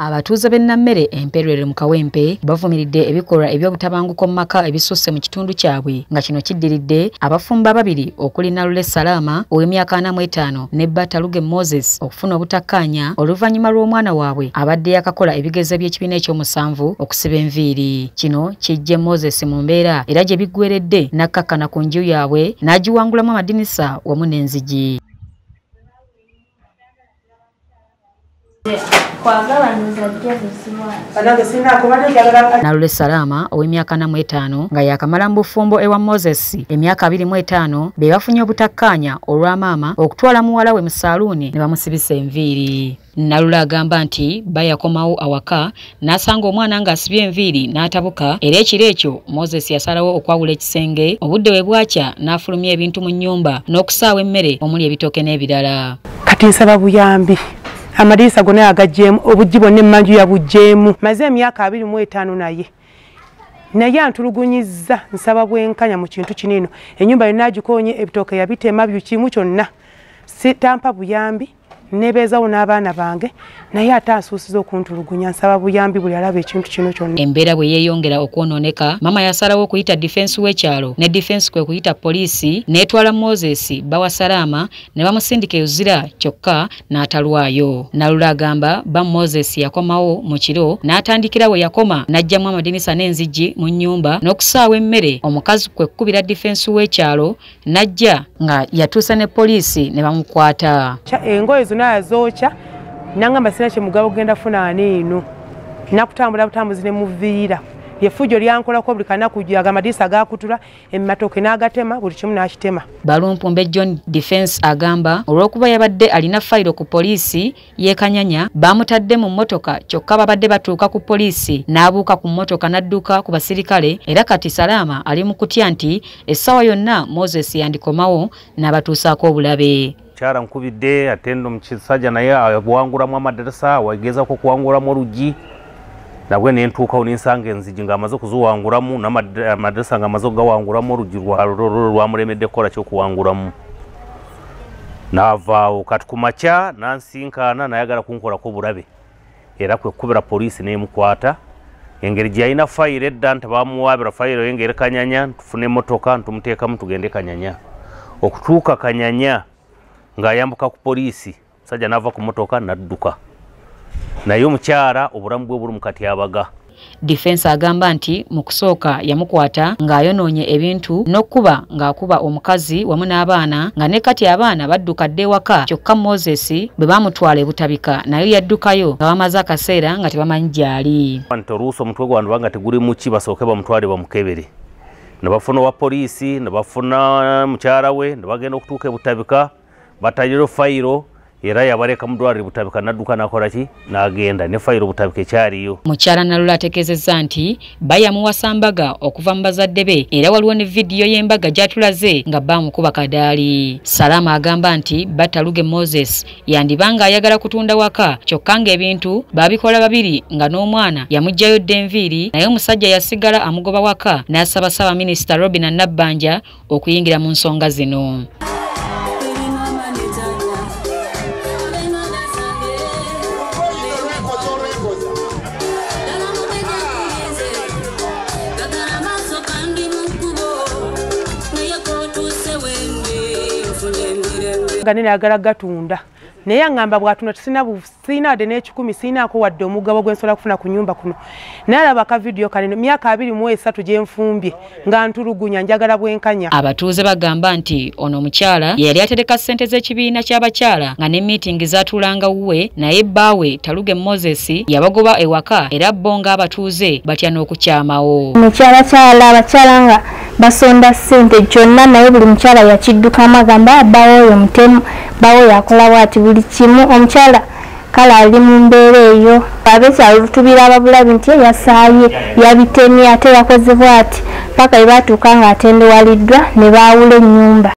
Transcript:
abatuuze b'ennammere emperere mu kawempe bavumiridde ebikolwa eby'obutabanguko mu maka ebisusse mu kitundu kyabwe nga kino kiddiridde abafumba babiri okuli nalule salaama ow'emyaka ana mu etaano ne bataluge moses okufuna obutakkaanya oluvannyuma lw'omwana waabwe abadde yakakola ebigezo by'ekibiina ekyomusanvu okusiba enviiri. Kino kijje moses mu mbeera era gye biggweredde n'akkakkana ku nju yaabwe n'agiwangulamu amadinisa wamu n'enzigi nalule salaama ow'emyaka ana mu etaano nga yakamala mu bufumbo ewa moses. Emyaka abiri mu etaano be bafunye obutakkaanya olwa maama okutwala muwala we mu saaluuni ne bamusibisa enviiri. Nalule agamba nti bayakomawo awaka n'asanga omwana ng'asibye enviiri n'atabuka era ekiro ekyo moses yasalawo okwawula ekisenge. Obudde we bwakya n'afulumya ebintu mu nnyumba n'okusaawa emmere omuli ebitooke n'ebirala. Kati nsaba buyambi amadinisa gonna yagajjeemu obujji bwonna emmanju yabugjeemu maze emyaka abiri mu etaano naye naye antulugunyizza nsaba bwenkanya mu kintu kinino ennyumba yonna agikonye ebitooke yabitema byokimu kyonna. Sitampa buyambi nebeezawo n'abaana bange naye ate asuusiza okuntulugunya nsaba buyambi buli alaba ekintu kino kyonna. Embeera bwe yeeyongera okwonooneka maama yasalawo okuyita difensi w'ekyalo ne difensi kwe kuyita poliisi n'etwala moses bawa salaama ne bamusindika euzira kyokka n'atalwayo. Nalula agamba ba moses yakomawo mu kiro n'atandikira we yakoma n'ajjamu amadinisa n'enzigi mu nnyumba n'okusaawa emmere omukazi kwe kkubira difensi w'ekyalo n'ajja nga yatuusa ne poliisi ne bamukwata. Engoye zonna yazookya nangamba sina kyemugaba kugenda funaani eno nakutambula butambuzi ne muviira. Lyefujjo lyankolako buli kanaku aga amadinisa gakutula ematoke n'agatema buli kimu n'akitema. Balumpumbe john defense agamba olw'okuba yabadde alina fayiro ku poliisi y'ekanyanya baamutadde mu mmotoka kyokka babadde batuuka ku poliisi n'abuuka ku mmotoka n'adduka ku basirikale era kati salaama ali mu kutya nti essaawa yonna moses yandikomawo n'abatuusaako obulabe kyala nkubidde ate ndo mukisajja naye abuwangulamu amadirisa wagezako okuwangulamu olugi nabwe nentuukawo nensanga enzigi ngaamaze okuziwangulamu namadirisa ngaamaze okugawangulamu olugi lwamuremedde kukola kyokuwangulamu. Naavaawo kati ku makya nansinkaana nayagala kunkolako bulabe era kwekukubira poliisi nemukwata engeri gyeyalina fayiro edda nti bamuwabira fayiro engeri kanyanya ntufune emotoka ntumuteekamu tugende kanyanya. Okutuuka kanyanya ng'ayambuka ku poliisi musajja n'ava ku motoka n'adduka. Naye omukyala obulamu bwe buli mu katyabaga difensi agamba nti mu kusooka yamukwata ng'ayonoonye ebintu n'okkuba ng'akuba omukazi wamu n'abaana nga ne kati abaana badduka dde ewaka kyokka moses bwe baamutwala ebutabika naye yaddukayo nga bamaze akaseera nga tebamanyi gy'ali. Nti oluusi omutwe gwange banga teguli muki basooke bamutwale bamukebere. Ne bafuna owa poliisi ne bafuna mukyala we ne bagenda okutuuka ebutabika batayiro fayiro era yabaleka mudwaliro butabika nadduka nakola ki? N'agenda ne fayiro butabika ekyaliyo. Mukyala nalula ategeezezza nti bayamuwasa mbaga okuva mu bazadde be era waliwo ne vidiyo y'embaga gy'atulaze nga baamukuba kadaali. Salaama agamba nti bataluge moses yandiba nga ayagala kutunda waka kyokka ng'ebintu baabikola babiri nga n'omwana yamuggyayo dde enviiri naye omusajja yasigala amugoba waka n'asaba ssaabaminisita robina nabbanja okuyingira mu nsonga zino nga nenayagala gatunda. Naye aŋŋamba bwatunda sina wadde n'ekikumi siinaako wadde omugabo gwe nsobola kufuna ku nyumba kuno. Naye alaba akavidiyo kanene myaka abiri mu esatu gye nfumbye nga ntulugunya njagala bwenkanya. Abatuuze bagamba nti ono omukyala yeyali atereka ssente z'ekibiina ky'abakyala nga ne miitingi zaatuulanga wuwe naye bbaawe taluge moses yabagoba ewaka era bo ng'abatuuze batya n'okukyamawo. Mukyalakyala abakyala nga basonda ssente. Kyonna naye buli mukyala yakiddukamu agamba bbaawo oyo mutemu bbaawo yakola bwati. Buli kimu omukyala kale ali mu mbeera eyo. Abekyalo lutubira ababulabi nti yasaaye yabitemye ate yakoze bwati. Paka bwe baatuuka ng'atendewaliddwa ne baawula ennyumba